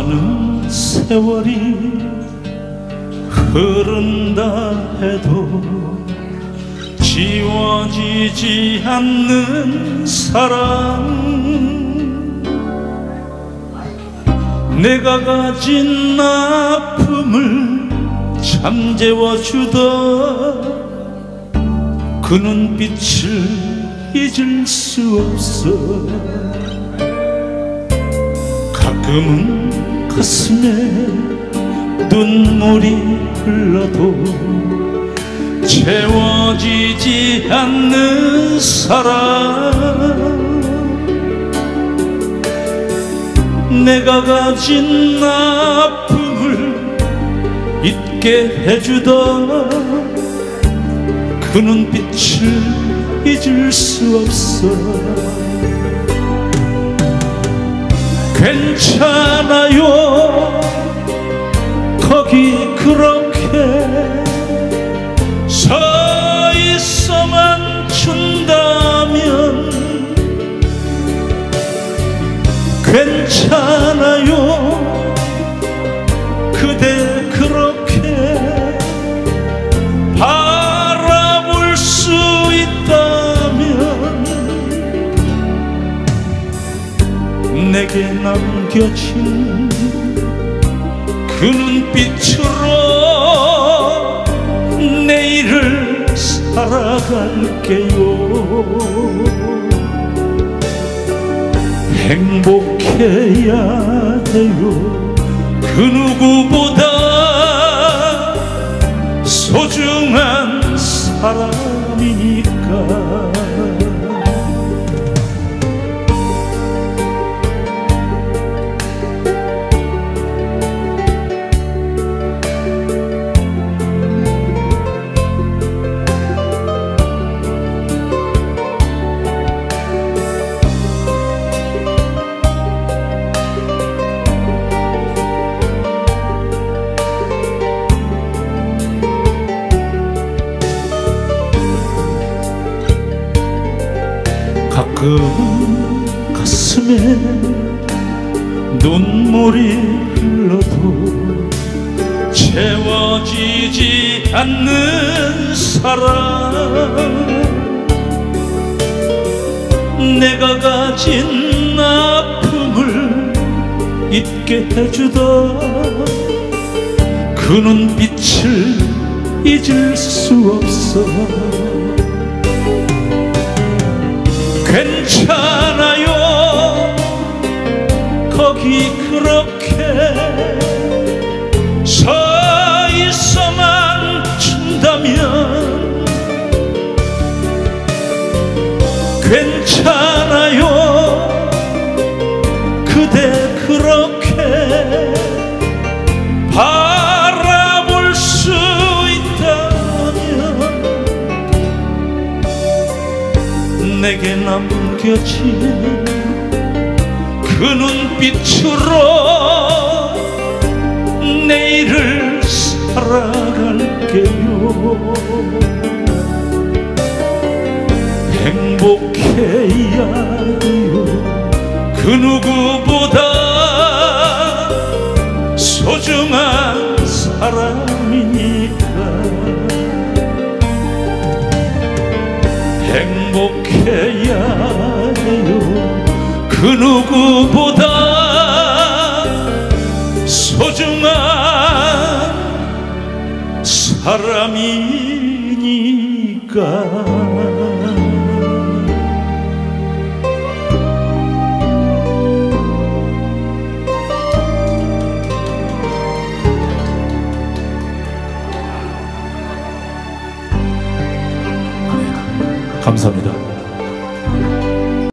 수많은 세월이 흐른다 해도 지워지지 않는 사랑. 내가 가진 아픔을 잠재워주던 그 눈빛을 잊을 수 없어. 가끔은 가슴에 눈물이 흘러도 채워지지 않는 사랑. 내가 가진 아픔을 잊게 해주던 그 눈빛을 잊을 수 없어 괜찮아요. 거기 그렇게 서 있어만 준다 내게 남겨진 그 눈빛으로 내일을 살아갈게요. 행복해야 해요. 그 누구보다 소중한 사람 가끔 가슴에 눈물이 흘러도 채워지지 않는 사랑. 내가 가진 아픔을 잊게 해주던 그 눈빛을 잊을 수 없어 괜찮아요. 거기 그렇게 서 있어만 준다면 괜찮 내게 남겨진 그 눈빛으로 내일을 살아갈게요. 행복해야 해요 그 누구 행복해야 해요. 그 누구보다 소중한 사람이니까 감사합니다.